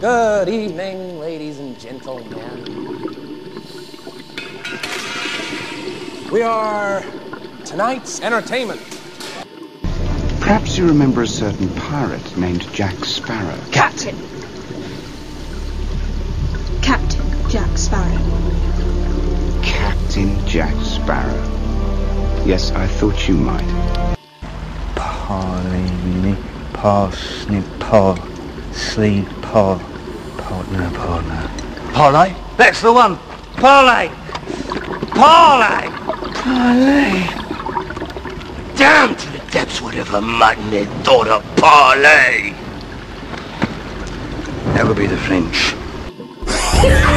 Good evening, ladies and gentlemen. We are tonight's entertainment. Perhaps you remember a certain pirate named Jack Sparrow. Captain. Captain Jack Sparrow. Captain Jack Sparrow. Yes, I thought you might. Parley, parsnip, par, sleep, par, partner, partner. Parlay? That's the one. Parlay. Parlay. Parlay. Down to the depths whatever mutton they thought of parlay. That would be the French.